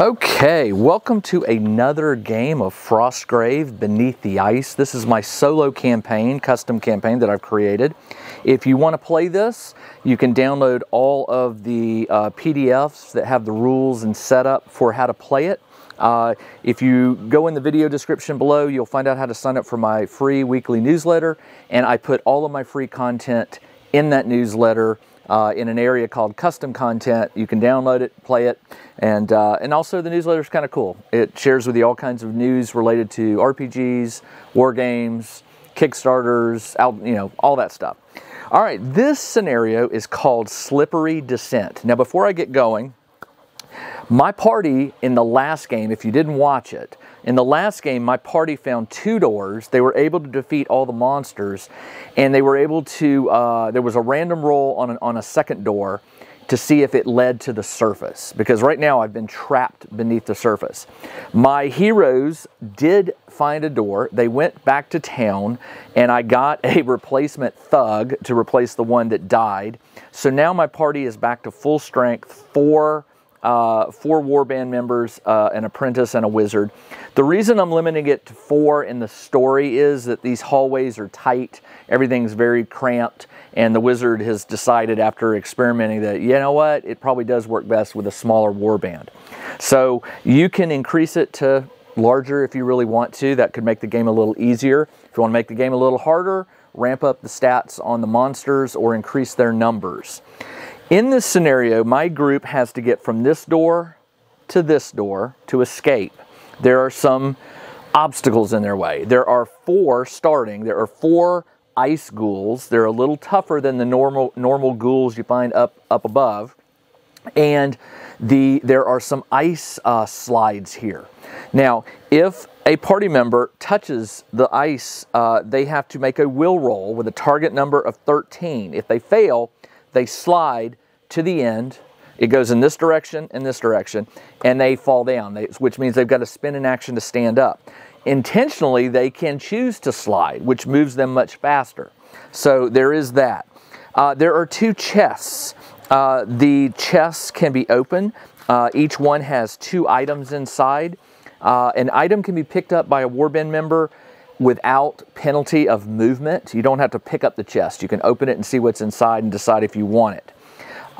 Okay, welcome to another game of Frostgrave Beneath the Ice. This is my solo campaign, custom campaign that I've created. If you want to play this, you can download all of the uh, PDFs that have the rules and setup for how to play it. Uh, if you go in the video description below, you'll find out how to sign up for my free weekly newsletter, and I put all of my free content in that newsletter uh, in an area called custom content. You can download it, play it, and uh, and also the newsletter is kind of cool. It shares with you all kinds of news related to RPGs, war games, Kickstarters, you know, all that stuff. All right, this scenario is called Slippery Descent. Now, before I get going, my party in the last game, if you didn't watch it, in the last game, my party found two doors. They were able to defeat all the monsters, and they were able to. Uh, there was a random roll on, an, on a second door to see if it led to the surface, because right now I've been trapped beneath the surface. My heroes did find a door. They went back to town, and I got a replacement thug to replace the one that died. So now my party is back to full strength, four uh, four warband members, uh, an apprentice, and a wizard. The reason I'm limiting it to four in the story is that these hallways are tight, everything's very cramped, and the wizard has decided after experimenting that, you know what, it probably does work best with a smaller warband. So you can increase it to larger if you really want to. That could make the game a little easier. If you want to make the game a little harder, ramp up the stats on the monsters or increase their numbers. In this scenario, my group has to get from this door to this door to escape. There are some obstacles in their way. There are four starting. There are four ice ghouls. They're a little tougher than the normal normal ghouls you find up up above. And the there are some ice uh, slides here. Now, if a party member touches the ice, uh, they have to make a will roll with a target number of 13. If they fail, they slide to the end. It goes in this direction and this direction, and they fall down, they, which means they've got to spin an action to stand up. Intentionally, they can choose to slide, which moves them much faster. So there is that. Uh, there are two chests. Uh, the chests can be open. Uh, each one has two items inside. Uh, an item can be picked up by a warband member without penalty of movement. You don't have to pick up the chest. You can open it and see what's inside and decide if you want it.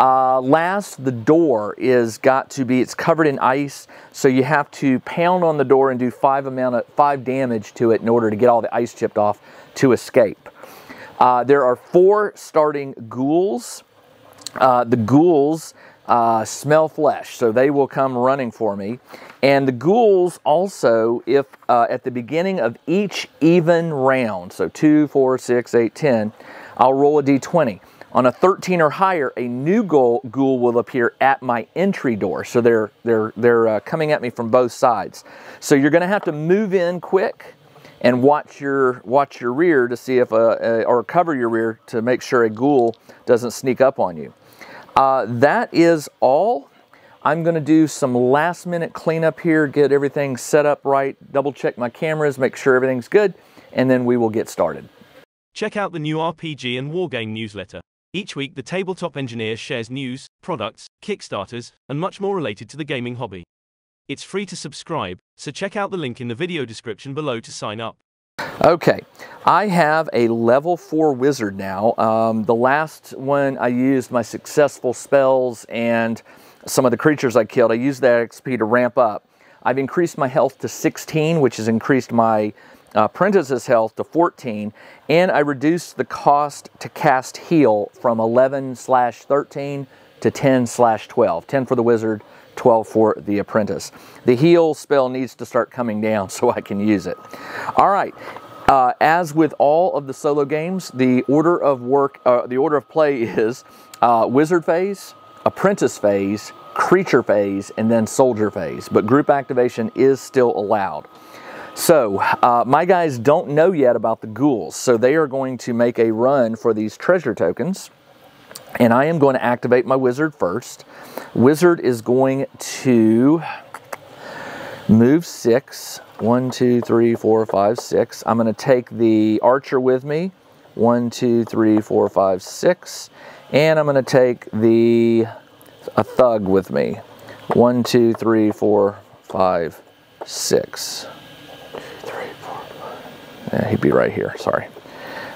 Uh, last, the door is got to be, it's covered in ice, so you have to pound on the door and do five amount of, five damage to it in order to get all the ice chipped off to escape. Uh, there are four starting ghouls. Uh, the ghouls uh, smell flesh, so they will come running for me. And the ghouls also, if uh, at the beginning of each even round, so two, four, six, eight, ten, I'll roll a d20. On a 13 or higher, a new ghoul, ghoul will appear at my entry door. So they're, they're, they're uh, coming at me from both sides. So you're going to have to move in quick and watch your, watch your rear to see if, a, uh, a, uh, or cover your rear to make sure a ghoul doesn't sneak up on you. Uh, that is all. I'm going to do some last minute cleanup here, get everything set up right, double check my cameras, make sure everything's good, and then we will get started. Check out the new RPG and Wargame newsletter. Each week, the Tabletop Engineer shares news, products, Kickstarters, and much more related to the gaming hobby. It's free to subscribe, so check out the link in the video description below to sign up. Okay, I have a level 4 wizard now. Um, the last one I used my successful spells and some of the creatures I killed, I used that XP to ramp up. I've increased my health to 16, which has increased my uh, Prentice's health to 14, and I reduced the cost to cast heal from 11 slash 13 to 10 slash 12. 10 for the wizard, 12 for the apprentice. The heal spell needs to start coming down so I can use it. All right. Uh, as with all of the solo games, the order of work, uh, the order of play is uh, wizard phase, apprentice phase, creature phase, and then soldier phase. But group activation is still allowed. So, uh, my guys don't know yet about the ghouls, so they are going to make a run for these treasure tokens. And I am going to activate my wizard first. Wizard is going to move six. One, two, three, four, five, six. I'm going to take the archer with me. One, two, three, four, five, six. And I'm going to take the a thug with me. One, two, three, four, five, six. Yeah, he'd be right here. Sorry.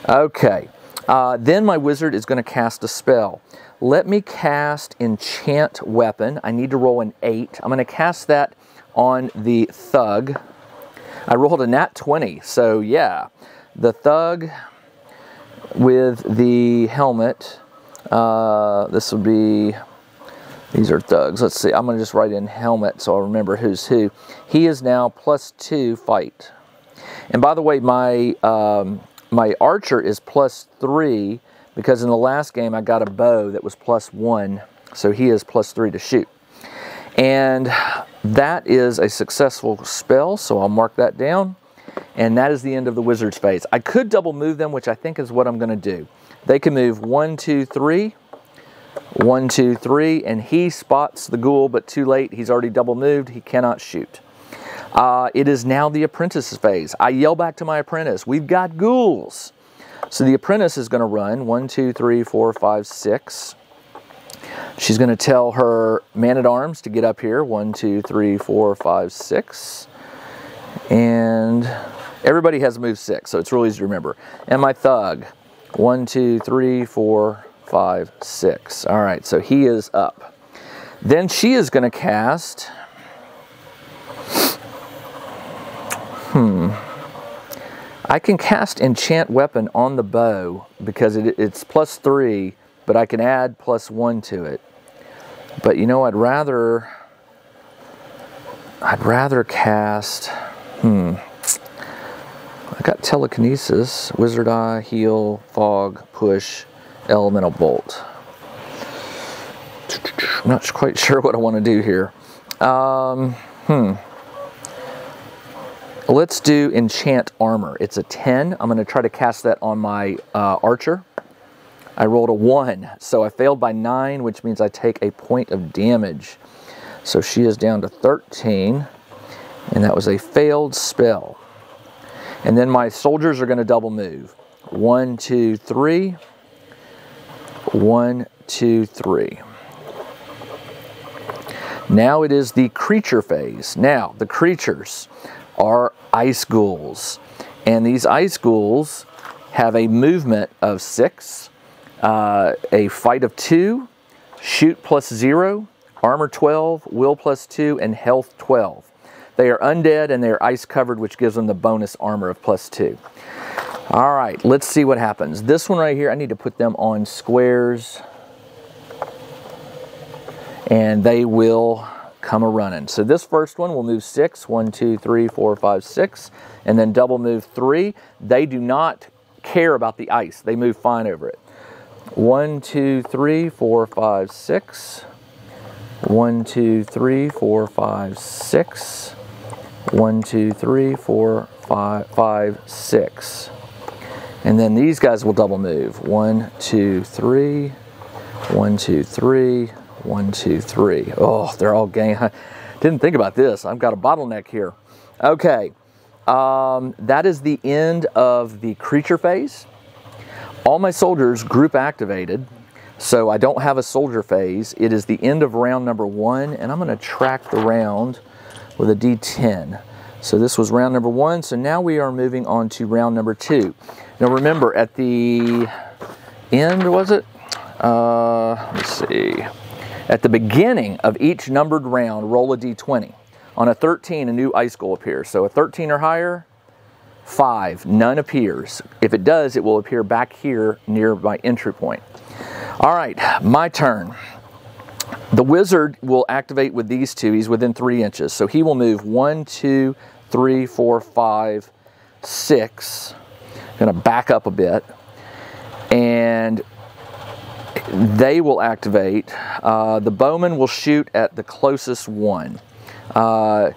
Okay. Uh, then my wizard is going to cast a spell. Let me cast Enchant Weapon. I need to roll an 8. I'm going to cast that on the Thug. I rolled a nat 20, so yeah. The Thug with the helmet. Uh, this would be, these are thugs. Let's see, I'm going to just write in helmet so I'll remember who's who. He is now plus 2 fight. And by the way, my, um, my archer is plus 3 because in the last game I got a bow that was plus 1. So he is plus 3 to shoot. And that is a successful spell, so I'll mark that down. And that is the end of the wizard's phase. I could double move them, which I think is what I'm going to do. They can move one, two, three, one, two, three, and he spots the ghoul, but too late. He's already double moved. He cannot shoot. Uh, it is now the apprentice phase. I yell back to my apprentice, we've got ghouls. So the apprentice is going to run one, two, three, four, five, six. She's going to tell her man at arms to get up here one, two, three, four, five, six. And everybody has move six, so it's really easy to remember. And my thug one, two, three, four, five, six. All right, so he is up. Then she is going to cast. Hmm. I can cast Enchant Weapon on the bow because it, it's plus three, but I can add plus one to it. But you know, I'd rather, I'd rather cast, hmm. I got Telekinesis, Wizard Eye, Heal, Fog, Push, Elemental Bolt. I'm not quite sure what I want to do here. Um, hmm. Let's do Enchant Armor. It's a 10. I'm going to try to cast that on my uh, Archer. I rolled a 1, so I failed by 9, which means I take a point of damage. So she is down to 13, and that was a failed spell. And then my soldiers are going to double move. One, two, three. One, two, three. Now it is the creature phase. Now, the creatures are ice ghouls. And these ice ghouls have a movement of six, uh, a fight of two, shoot plus zero, armor 12, will plus two, and health 12. They are undead and they are ice covered, which gives them the bonus armor of plus two. All right, let's see what happens. This one right here, I need to put them on squares and they will come a running. So this first one will move six, one, two, three, four, five, six, and then double move three. They do not care about the ice. They move fine over it. One, two, three, four, five, six. One, two, three, four, five, six. One, two, three, four, five, five, six. And then these guys will double move. One, two, three. One, two, three. One, two, three. Oh, they're all gang. I Didn't think about this. I've got a bottleneck here. Okay, um, that is the end of the creature phase. All my soldiers group activated, so I don't have a soldier phase. It is the end of round number one, and I'm going to track the round with a D10. So this was round number one, so now we are moving on to round number two. Now remember, at the end, was it? Uh, let's see. At the beginning of each numbered round, roll a d20. On a 13, a new ice ghoul appears. So a 13 or higher, five, none appears. If it does, it will appear back here near my entry point. All right, my turn. The wizard will activate with these two. He's within three inches. So he will move one, two, three, four, five, six. Gonna back up a bit. And they will activate. Uh, the bowman will shoot at the closest one. Uh,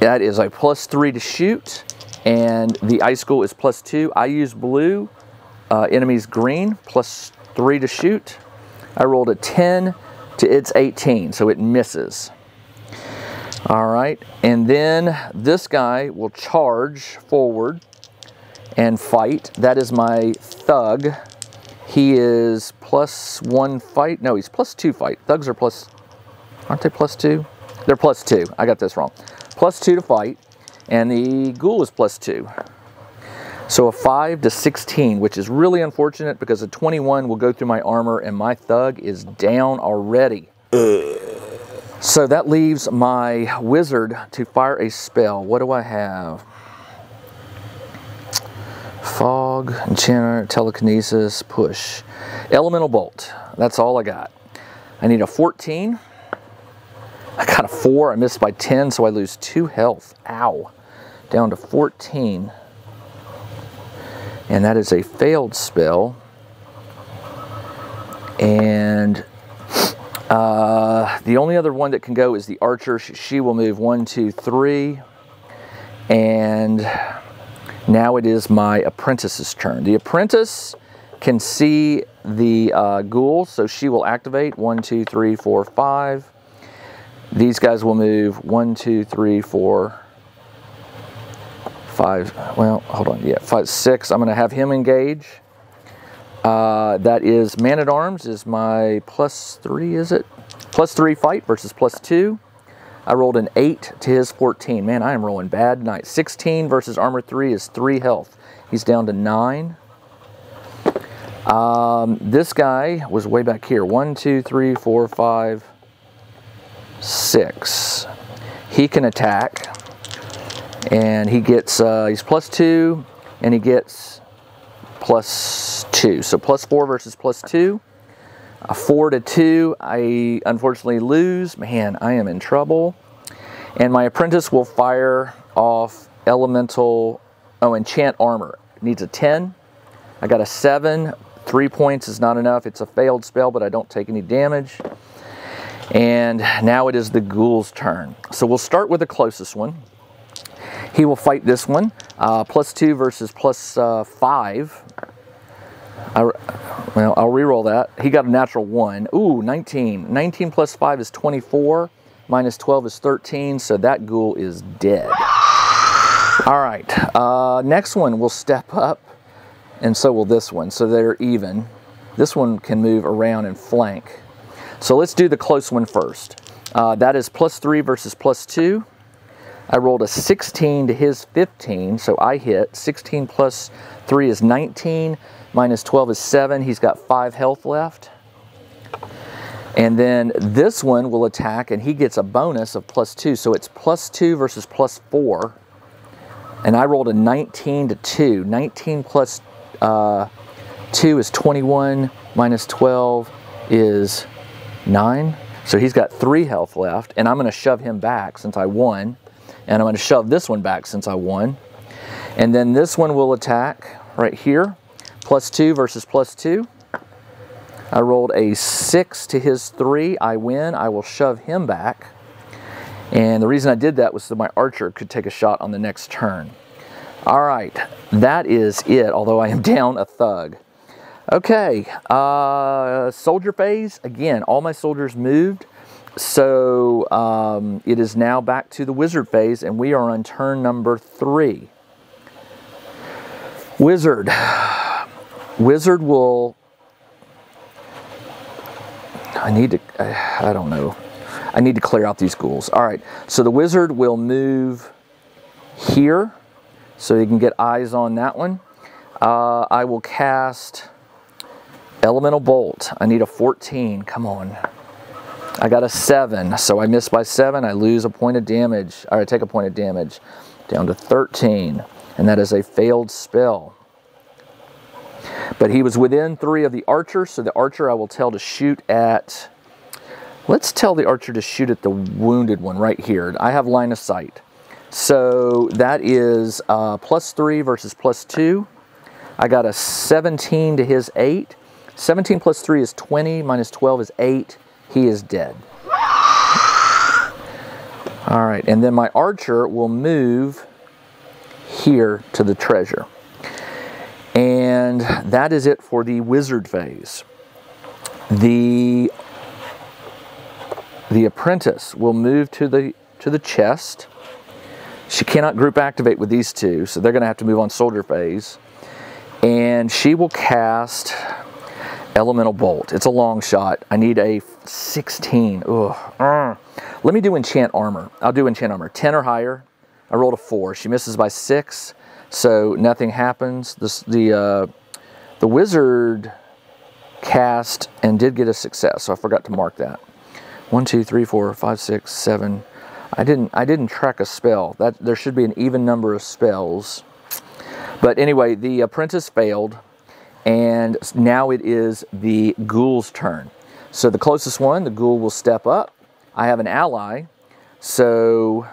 that is a plus three to shoot, and the ice ghoul is plus two. I use blue, uh, enemies green, plus three to shoot. I rolled a 10 to its 18, so it misses. All right, and then this guy will charge forward and fight. That is my thug. He is plus one fight. No, he's plus two fight. Thugs are plus, Aren't they plus two? They're plus two. I got this wrong. Plus two to fight, and the ghoul is plus two. So a 5 to 16, which is really unfortunate because a 21 will go through my armor and my thug is down already. So that leaves my wizard to fire a spell. What do I have? Fog, enchanter, telekinesis, push. Elemental bolt. That's all I got. I need a 14. I got a 4. I missed by 10, so I lose 2 health. Ow. Down to 14 and that is a failed spell. And uh, the only other one that can go is the archer. She will move one, two, three, and now it is my apprentice's turn. The apprentice can see the uh, ghoul, so she will activate one, two, three, four, five. These guys will move one, two, three, four, five, well, hold on, yeah, five, six. I'm going to have him engage. Uh, that is Man at Arms is my plus three, is it? Plus three fight versus plus two. I rolled an eight to his 14. Man, I am rolling bad tonight. 16 versus armor three is three health. He's down to nine. Um, this guy was way back here. One, two, three, four, five, six. He can attack and he gets uh, he's plus two and he gets plus two so plus four versus plus two a four to two i unfortunately lose. Man i am in trouble. And my apprentice will fire off elemental oh enchant armor. Needs a 10 i got a seven. Three points is not enough. It's a failed spell but i don't take any damage. And now it is the ghoul's turn. So we'll start with the closest one. He will fight this one. Uh, plus two versus plus, uh, five. I, well, I'll re-roll that. He got a natural one. Ooh, 19. 19 plus five is 24. Minus 12 is 13. So that ghoul is dead. All right. Uh, next one will step up. And so will this one. So they're even. This one can move around and flank. So let's do the close one first. Uh, that is plus three versus plus two. I rolled a 16 to his 15, so I hit. 16 plus 3 is 19, minus 12 is 7. He's got 5 health left. And then this one will attack, and he gets a bonus of plus 2. So it's plus 2 versus plus 4. And I rolled a 19 to 2. 19 plus, uh, 2 is 21, minus 12 is 9. So he's got 3 health left, and I'm going to shove him back since I won and I'm going to shove this one back since I won. And then this one will attack right here, plus two versus plus two. I rolled a six to his three. I win. I will shove him back. And the reason I did that was so my archer could take a shot on the next turn. All right, that is it, although I am down a thug. Okay, uh, soldier phase. Again, all my soldiers moved. So um, it is now back to the wizard phase, and we are on turn number three. Wizard. Wizard will. I need to. I don't know. I need to clear out these ghouls. All right. So the wizard will move here, so you can get eyes on that one. Uh, I will cast Elemental Bolt. I need a 14. Come on. I got a seven, so I miss by seven. I lose a point of damage, or I take a point of damage, down to 13, and that is a failed spell. But he was within three of the archer, so the archer I will tell to shoot at. Let's tell the archer to shoot at the wounded one right here. I have line of sight. So that is uh, plus three versus plus two. I got a 17 to his eight. 17 plus three is 20, minus 12 is eight he is dead. All right, and then my archer will move here to the treasure. And that is it for the wizard phase. The the apprentice will move to the to the chest. She cannot group activate with these two, so they're going to have to move on soldier phase. And she will cast Elemental Bolt. It's a long shot. I need a 16. Ugh. Let me do Enchant Armor. I'll do Enchant Armor. 10 or higher. I rolled a 4. She misses by 6, so nothing happens. The, uh, the wizard cast and did get a success, so I forgot to mark that. One, two, three, four, five, six, seven. I didn't I didn't track a spell. That there should be an even number of spells. But anyway, the apprentice failed, and now it is the ghoul's turn. So the closest one, the ghoul will step up. I have an ally, so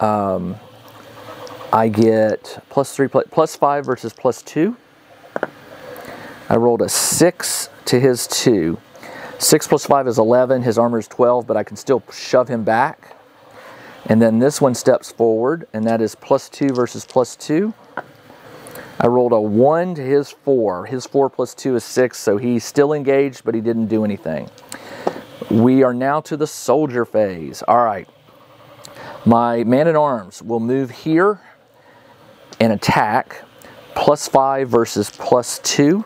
um, I get plus three, plus five versus plus two. I rolled a six to his two. Six plus five is 11. His armor is 12, but I can still shove him back. And then this one steps forward, and that is plus two versus plus two. I rolled a one to his four. His four plus two is six, so he's still engaged, but he didn't do anything. We are now to the soldier phase. All right. My man at arms will move here and attack. Plus five versus plus two.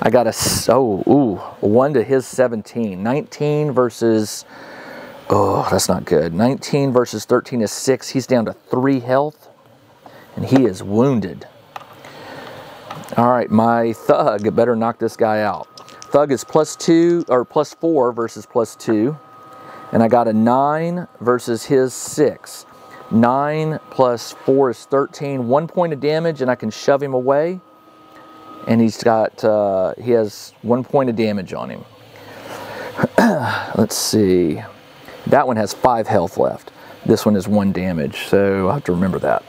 I got a, oh, ooh, one to his 17. 19 versus, oh, that's not good. 19 versus 13 is six. He's down to three health, and he is wounded. All right, my thug better knock this guy out. Thug is plus two, or plus four versus plus two. And I got a nine versus his six. Nine plus four is 13. One point of damage, and I can shove him away and he's got uh, he has one point of damage on him. Let's see, that one has five health left. This one is one damage, so I have to remember that.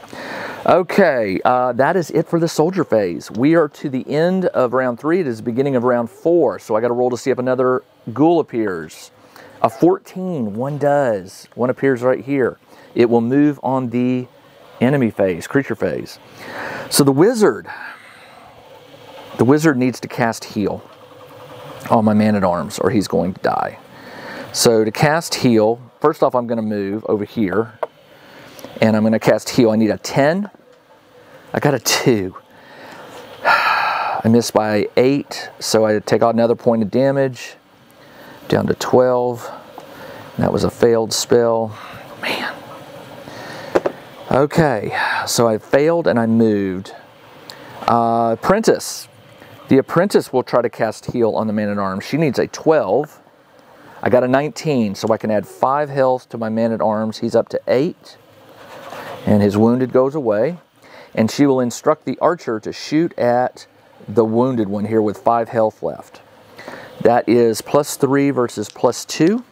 Okay, uh, that is it for the soldier phase. We are to the end of round three. It is the beginning of round four, so I got to roll to see if another ghoul appears. A 14, one does. One appears right here. It will move on the enemy phase, creature phase. So the wizard the wizard needs to cast heal on my man at arms or he's going to die. So to cast heal, first off I'm going to move over here and I'm going to cast heal. I need a 10. I got a 2. I missed by 8, so I take out another point of damage down to 12. That was a failed spell. Man. Okay, so I failed and I moved. Uh, Apprentice, the apprentice will try to cast heal on the man at arms. She needs a 12. I got a 19, so I can add 5 health to my man at arms. He's up to 8. And his wounded goes away. And she will instruct the archer to shoot at the wounded one here with 5 health left. That is plus 3 versus plus 2.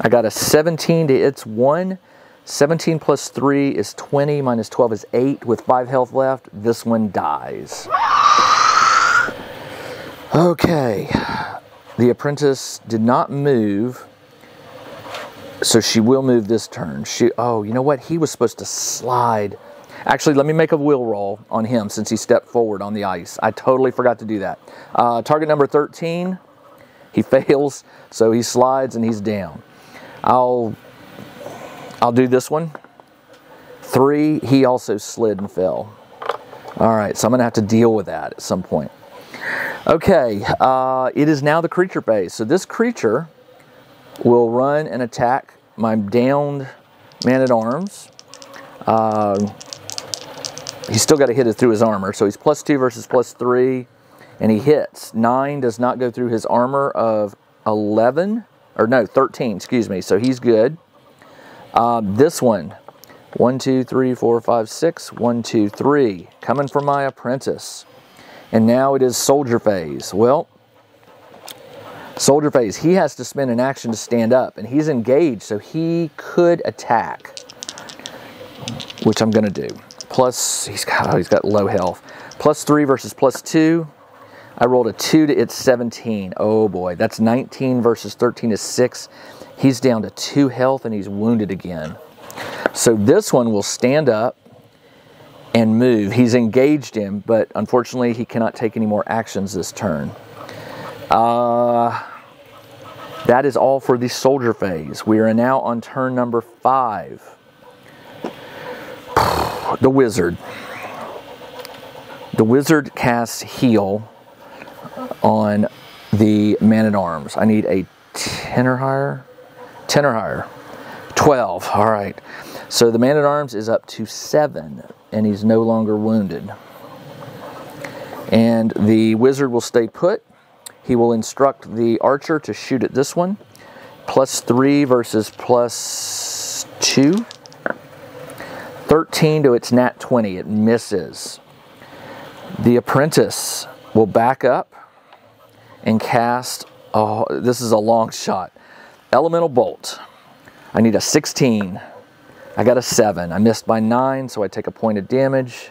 I got a 17 to its 1. 17 plus 3 is 20, minus 12 is 8. With 5 health left, this one dies. Okay, the apprentice did not move, so she will move this turn. She, oh, you know what? He was supposed to slide. Actually, let me make a will roll on him since he stepped forward on the ice. I totally forgot to do that. Uh, target number 13, he fails, so he slides and he's down. I'll, I'll do this one. Three, he also slid and fell. All right, so I'm gonna have to deal with that at some point. Okay, uh, it is now the creature phase. So this creature will run and attack my downed man-at-arms. Uh, he's still got to hit it through his armor. So he's plus two versus plus three, and he hits. Nine does not go through his armor of 11, or no, 13, excuse me. So he's good. Uh, this one, one, two, three, four, five, six, one, two, three, coming from my apprentice and now it is soldier phase. Well, soldier phase, he has to spend an action to stand up, and he's engaged, so he could attack, which I'm to do. Plus, he's got, oh, he's got low health. Plus 3 versus plus 2. I rolled a 2 to its 17. Oh boy, that's 19 versus 13 is 6. He's down to 2 health and he's wounded again. So this one will stand up and move. He's engaged him, but unfortunately he cannot take any more actions this turn. Uh, that is all for the soldier phase. We are now on turn number five. The wizard. The wizard casts heal on the man-at-arms. I need a 10 or higher. 10 or higher. 12. All right. So the man-at-arms is up to 7, and he's no longer wounded. And the wizard will stay put. He will instruct the archer to shoot at this one. Plus 3 versus plus 2. 13 to its nat 20. It misses. The apprentice will back up and cast. Oh, this is a long shot. Elemental bolt. I need a 16. I got a 7. I missed by 9, so I take a point of damage.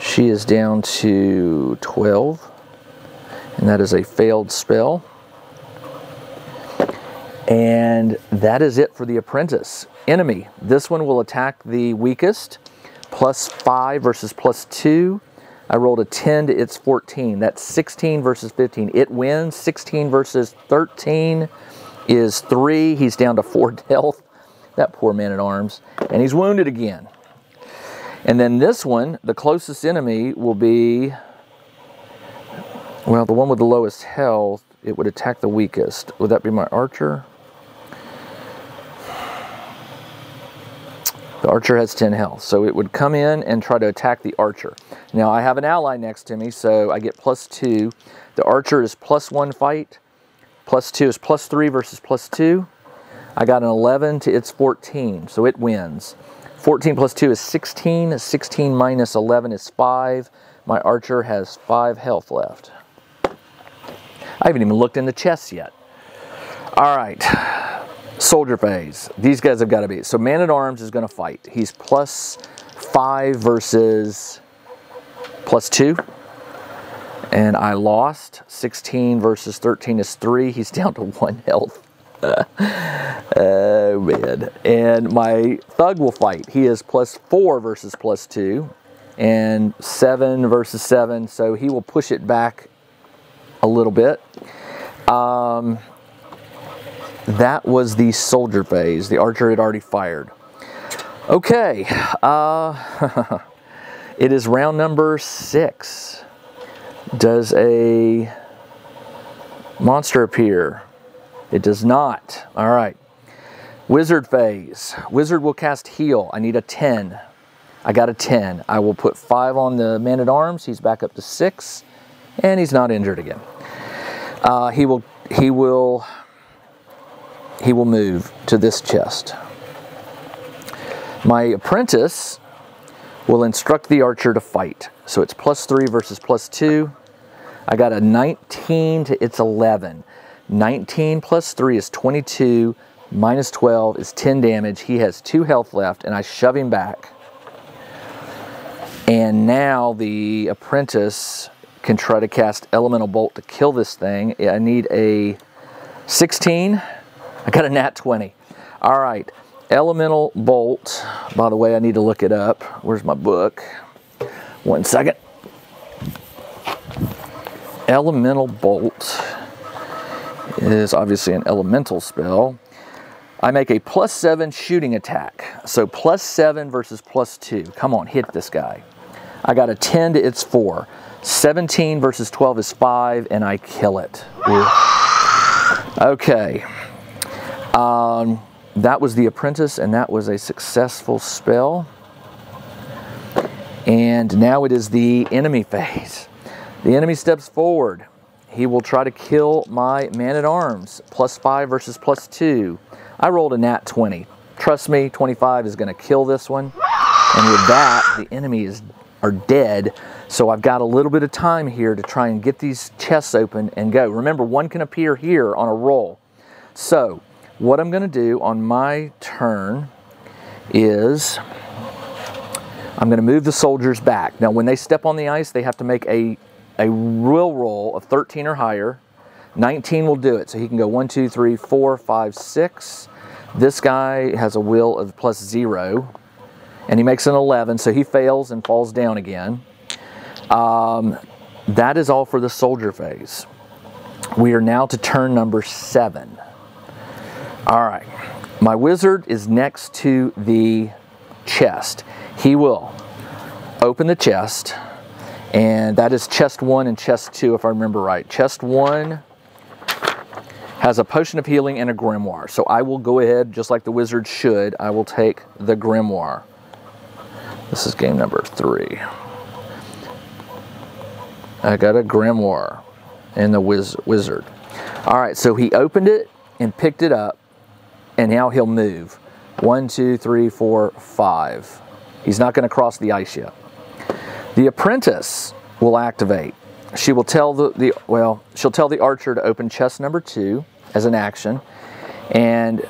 She is down to 12. And that is a failed spell. And that is it for the apprentice. Enemy. This one will attack the weakest. Plus 5 versus plus 2. I rolled a 10 to its 14. That's 16 versus 15. It wins. 16 versus 13 is 3. He's down to 4 health. That poor man at arms. And he's wounded again. And then this one, the closest enemy will be, well, the one with the lowest health, it would attack the weakest. Would that be my archer? The archer has 10 health, so it would come in and try to attack the archer. Now I have an ally next to me, so I get plus 2. The archer is plus 1 fight. Plus 2 is plus 3 versus plus 2. I got an 11 to its 14, so it wins. 14 plus 2 is 16. 16 minus 11 is 5. My archer has 5 health left. I haven't even looked in the chest yet. All right soldier phase. These guys have got to be. So man at arms is going to fight. He's plus five versus plus two. And I lost. 16 versus 13 is three. He's down to one health. oh man. And my thug will fight. He is plus four versus plus two. And seven versus seven. So he will push it back a little bit. Um, that was the soldier phase. The archer had already fired. Okay, uh, it is round number six. Does a monster appear? It does not. All right. Wizard phase. Wizard will cast heal. I need a 10. I got a 10. I will put 5 on the man at arms. He's back up to 6. And he's not injured again. Uh, he will he will he will move to this chest. My apprentice will instruct the archer to fight. So it's plus three versus plus two. I got a 19 to its 11. 19 plus three is 22, minus 12 is 10 damage. He has two health left, and I shove him back. And now the apprentice can try to cast Elemental Bolt to kill this thing. I need a 16 I got a nat 20. All right, elemental bolt. By the way, I need to look it up. Where's my book? One second. Elemental bolt is obviously an elemental spell. I make a plus seven shooting attack. So plus seven versus plus two. Come on, hit this guy. I got a 10 to its four. 17 versus 12 is five, and I kill it. Okay. Um, that was The Apprentice, and that was a successful spell. And now it is the enemy phase. The enemy steps forward. He will try to kill my man at arms. Plus five versus plus two. I rolled a nat 20. Trust me, 25 is going to kill this one. And with that, the enemies are dead. So I've got a little bit of time here to try and get these chests open and go. Remember, one can appear here on a roll. So what I'm going to do on my turn is I'm going to move the soldiers back. Now, when they step on the ice, they have to make a, a will roll of 13 or higher. 19 will do it. So he can go 1, 2, 3, 4, 5, 6. This guy has a will of plus 0. And he makes an 11, so he fails and falls down again. Um, that is all for the soldier phase. We are now to turn number 7. All right, my wizard is next to the chest. He will open the chest And that is chest one and chest two, if I remember right. Chest one has a potion of healing and a grimoire. So I will go ahead, just like the wizard should, I will take the grimoire. This is game number three. I got a grimoire and the wiz wizard. All right, so he opened it and picked it up, and now he'll move. One, two, three, four, five. He's not going to cross the ice yet. The apprentice will activate. She will tell the, the well, she'll tell the archer to open chest number two as an action, and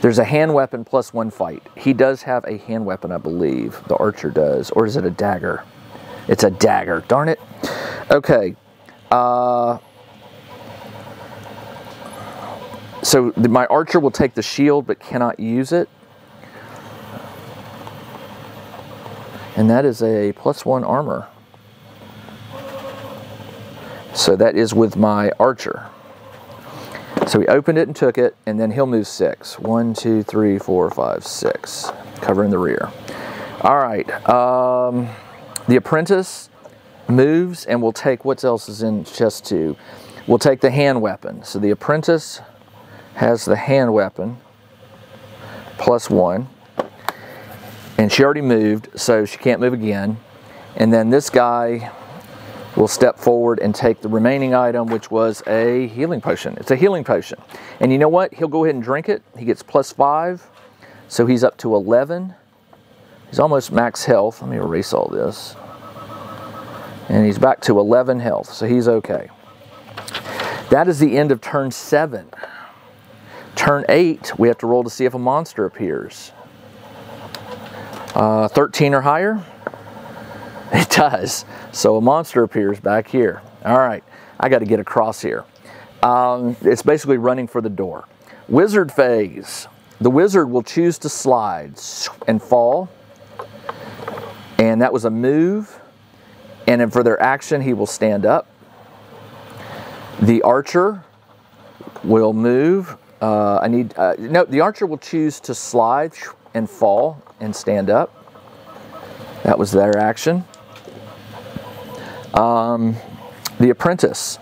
there's a hand weapon plus one fight. He does have a hand weapon, I believe. The archer does, or is it a dagger? It's a dagger. Darn it. Okay. Uh, so my archer will take the shield but cannot use it. And that is a plus one armor. So that is with my archer. So he opened it and took it, and then he'll move six. One, two, three, four, five, six. Covering the rear. All right. Um, the apprentice moves and we'll take what else is in chest two. We'll take the hand weapon. So the apprentice has the hand weapon plus one. And she already moved, so she can't move again. And then this guy will step forward and take the remaining item, which was a healing potion. It's a healing potion. And you know what? He'll go ahead and drink it. He gets plus five, so he's up to 11. He's almost max health. Let me erase all this. And he's back to 11 health, so he's okay. That is the end of turn seven. Turn eight, we have to roll to see if a monster appears. Uh, 13 or higher? It does. So a monster appears back here. All right, I got to get across here. Um, it's basically running for the door. Wizard phase. The wizard will choose to slide and fall. And that was a move. And then for their action, he will stand up. The archer will move. Uh, I need, uh, no, the archer will choose to slide and fall and stand up. That was their action. Um, the apprentice.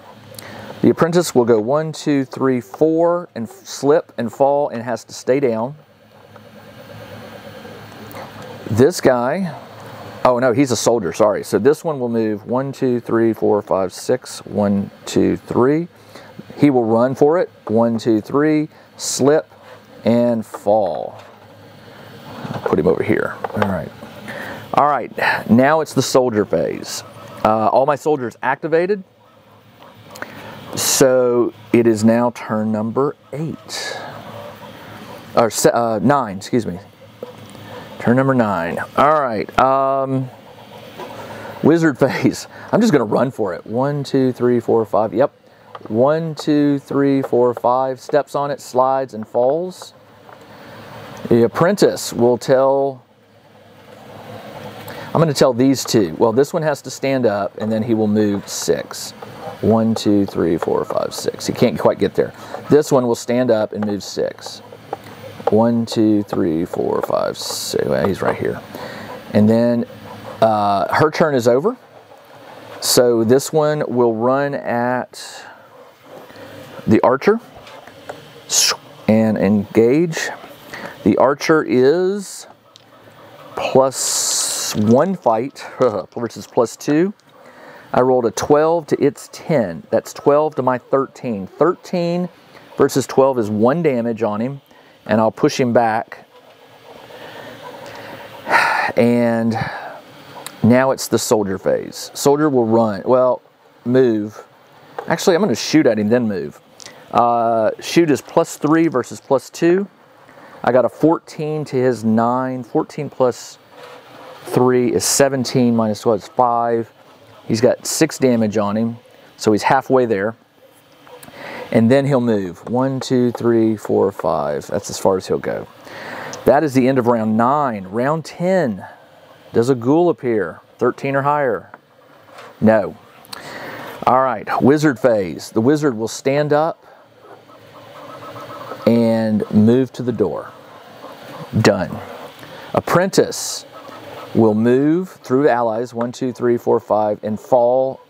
The apprentice will go one, two, three, four, and slip and fall and has to stay down. This guy, oh no, he's a soldier, sorry. So this one will move one, two, three, four, five, six, one, two, three. He will run for it. One, two, three, slip, and fall. Put him over here. All right. All right, now it's the soldier phase. Uh, all my soldiers activated. So it is now turn number eight. Or uh, nine, excuse me. Turn number nine. All right. Um, wizard phase. I'm just going to run for it. One, two, three, four, five. Yep. One, two, three, four, five. Steps on it, slides, and falls. The apprentice will tell I'm going to tell these two. Well, this one has to stand up, and then he will move six. One, two, three, four, five, six. He can't quite get there. This one will stand up and move six. One, two, three, four, five, six. Well, he's right here. And then uh, her turn is over. So this one will run at the archer and engage. The archer is plus one fight versus plus two. I rolled a 12 to its 10. That's 12 to my 13. 13 versus 12 is one damage on him, and I'll push him back. And now it's the soldier phase. Soldier will run, well, move. Actually, I'm going to shoot at him, then move. Uh, shoot is plus three versus plus two. I got a 14 to his nine. 14 plus 3 is 17 minus 12 is 5. He's got 6 damage on him, so he's halfway there. And then he'll move. 1, 2, 3, 4, 5. That's as far as he'll go. That is the end of round 9. Round 10. Does a ghoul appear? 13 or higher? No. All right, wizard phase. The wizard will stand up and move to the door. Done. Apprentice will move through the allies one, two, three, four, five, and fall,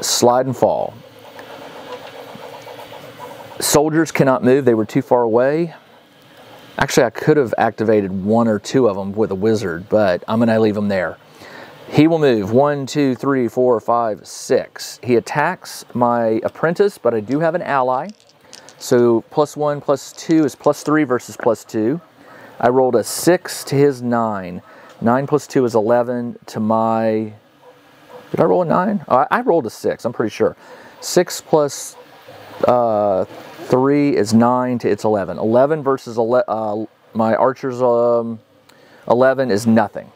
slide and fall. Soldiers cannot move, they were too far away. Actually, I could have activated one or two of them with a wizard, but I'm going to leave them there. He will move one, two, three, four, five, six. He attacks my apprentice, but I do have an ally. So plus one, plus two is plus three versus plus two. I rolled a six to his nine. Nine plus two is 11 to my, did I roll a nine? Oh, I, rolled a six, I'm pretty sure. Six plus uh, 3 is 9 to its 11. 11 versus ele uh, my archer's um, 11 is nothing.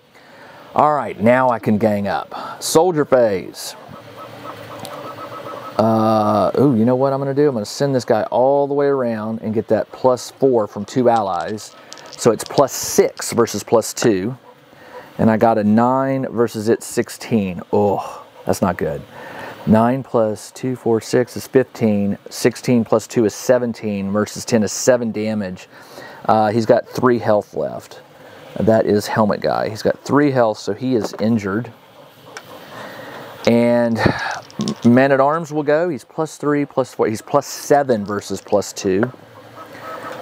All right, now I can gang up. Soldier phase. Uh, ooh, you know what I'm to do? I'm to send this guy all the way around and get that plus 4 from two allies. So it's plus 6 versus plus 2. And I got a 9 versus it's 16. Oh, that's not good. 9 plus two, four, six is 15. 16 plus 2 is 17 versus 10 is 7 damage. Uh, he's got 3 health left. That is Helmet Guy. He's got 3 health, so he is injured. And Man at Arms will go. He's plus 3, plus 4. He's plus 7 versus plus 2.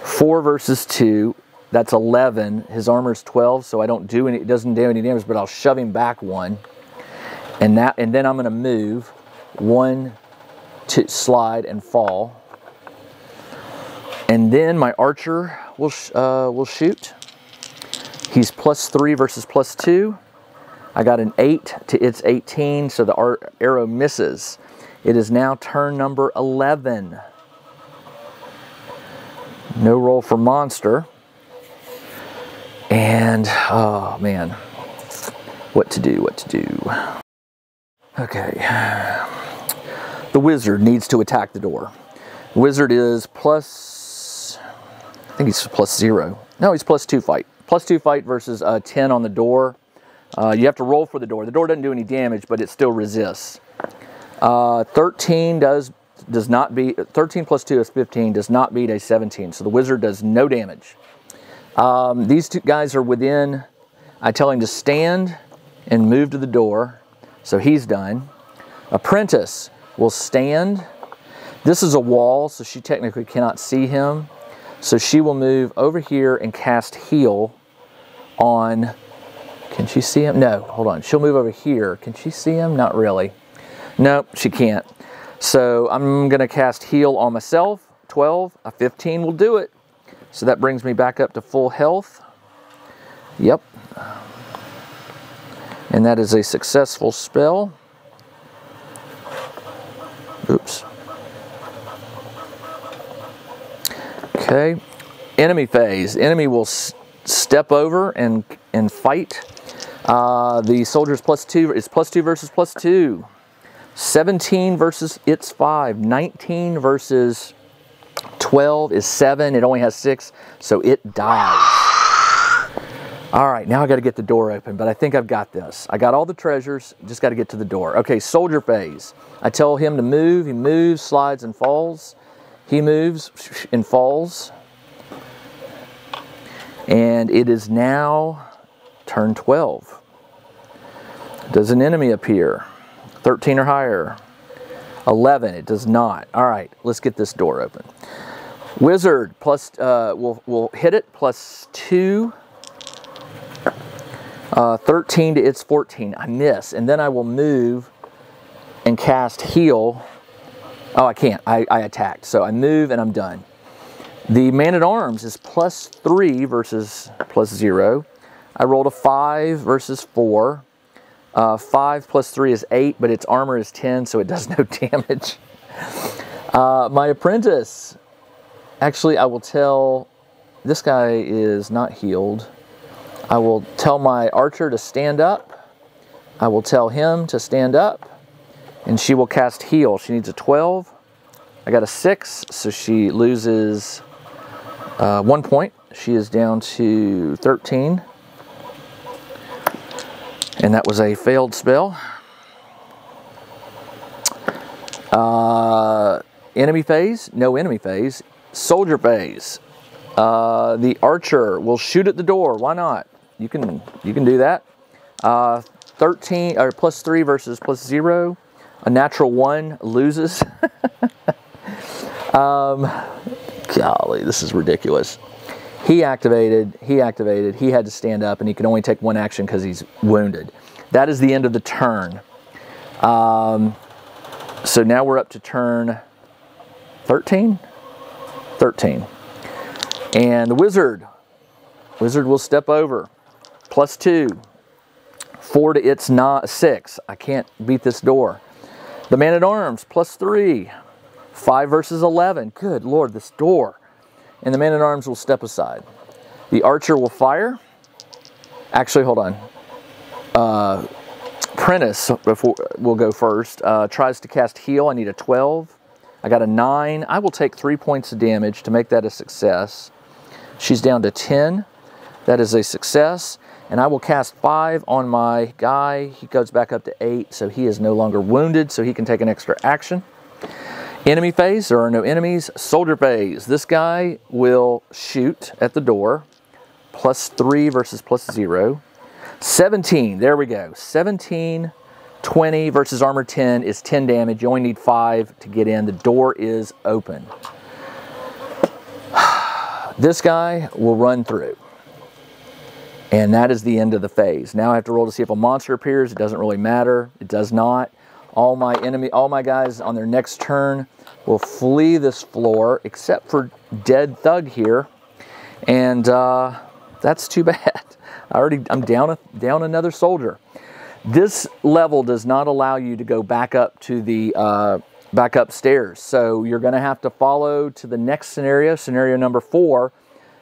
4 versus 2. That's 11. His armor is 12, so I don't do any, it doesn't do any damage, but I'll shove him back one. And that, and then I'm going to move one to slide and fall. And then my archer will, uh, will shoot. He's plus three versus plus two. I got an eight to its 18, so the arrow misses. It is now turn number 11. No roll for monster. And, oh man, what to do, what to do. Okay. The wizard needs to attack the door. Wizard is plus, I think he's plus zero. No, he's plus two fight. Plus two fight versus uh, 10 on the door. Uh, you have to roll for the door. The door doesn't do any damage, but it still resists. Uh, 13 does does not beat 13 plus 2 is 15 does not beat a 17 so the wizard does no damage um, these two guys are within i tell him to stand and move to the door so he's done apprentice will stand. This is a wall, so she technically cannot see him. So she will move over here and cast heal on, can she see him? No, hold on. She'll move over here. Can she see him? Not really. Nope, she can't. So I'm going to cast heal on myself. 12, a 15 will do it. So that brings me back up to full health. Yep. And that is a successful spell. Oops. Okay. Enemy phase. Enemy will step over and, and fight. Uh, the soldiers plus two is plus two versus plus two. 17 versus it's five. 19 versus 12 is seven. It only has six, so it dies. All right, now I got to get the door open, but I think I've got this. I got all the treasures, just got to get to the door. Okay, soldier phase. I tell him to move. He moves, slides, and falls. He moves and falls. And it is now turn 12. Does an enemy appear? 13 or higher. 11, it does not. All right, let's get this door open. Wizard plus, uh, we'll, we'll hit it plus two uh, 13 to its 14. I miss. And then I will move and cast heal. Oh, I can't. I, I attacked. So I move and I'm done. The man at arms is plus 3 versus plus 0. I rolled a 5 versus 4. Uh, 5 plus 3 is 8, but its armor is 10, so it does no damage. Uh, my apprentice, actually, I will tell this guy is not healed. I will tell my archer to stand up. I will tell him to stand up. And she will cast heal. She needs a 12. I got a 6, so she loses uh, one point. She is down to 13. And that was a failed spell. Uh, enemy phase, no enemy phase. Soldier phase. Uh, the archer will shoot at the door. Why not? you can you can do that. Uh, 13 or plus 3 versus plus 0. A natural 1 loses. um, golly, this is ridiculous. He activated, he activated, he had to stand up, and he can only take one action because he's wounded. That is the end of the turn. Um, so now we're up to turn 13? 13. And the wizard, wizard will step over. Plus two. Four to its not six. I can't beat this door. The man at arms, plus three. Five versus 11. Good Lord, this door. And the man at arms will step aside. The archer will fire. Actually, hold on. Uh, Prentice before will go first. Uh, tries to cast heal. I need a 12. I got a 9. I will take 3 points of damage to make that a success. She's down to 10. That is a success. And I will cast 5 on my guy. He goes back up to 8, so he is no longer wounded, so he can take an extra action. Enemy phase, there are no enemies. Soldier phase, this guy will shoot at the door. Plus 3 versus plus 0. 17, there we go. 17, 20 versus armor 10 is 10 damage. You only need 5 to get in. The door is open. This guy will run through. And that is the end of the phase. Now I have to roll to see if a monster appears. It doesn't really matter. It does not. All my enemy, all my guys on their next turn will flee this floor, except for dead thug here. And uh, that's too bad. I already, I'm down, a, down another soldier. This level does not allow you to go back up to the uh, back upstairs. So you're going to have to follow to the next scenario, scenario number four,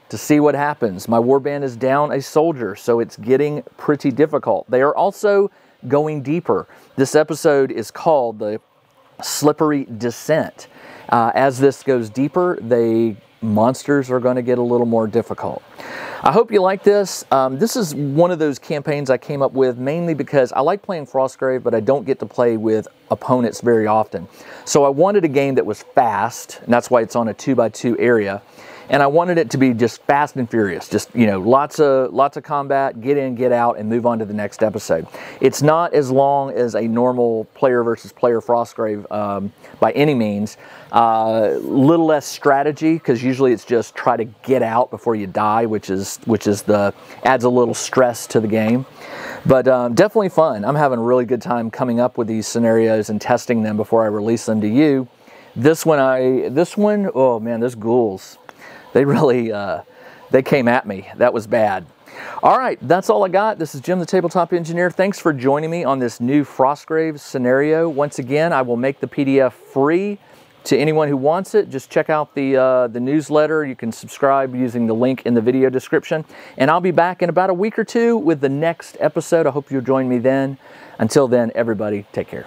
to see what happens. My warband is down a soldier, so it's getting pretty difficult. They are also going deeper. This episode is called the Slippery Descent. Uh, as this goes deeper, the monsters are going to get a little more difficult. I hope you like this. Um, this is one of those campaigns I came up with mainly because I like playing Frostgrave, but I don't get to play with opponents very often. So I wanted a game that was fast, and that's why it's on a 2x2 area and I wanted it to be just fast and furious. Just you know, lots of lots of combat, get in, get out, and move on to the next episode. It's not as long as a normal player versus player Frostgrave um, by any means. A uh, little less strategy because usually it's just try to get out before you die, which is which is the adds a little stress to the game. But um, definitely fun. I'm having a really good time coming up with these scenarios and testing them before I release them to you. This one, I this one, oh man, this ghouls they really, uh, they came at me. That was bad. All right, that's all I got. This is Jim, the Tabletop Engineer. Thanks for joining me on this new Frostgrave scenario. Once again, I will make the PDF free to anyone who wants it. Just check out the, uh, the newsletter. You can subscribe using the link in the video description. And I'll be back in about a week or two with the next episode. I hope you'll join me then. Until then, everybody, take care.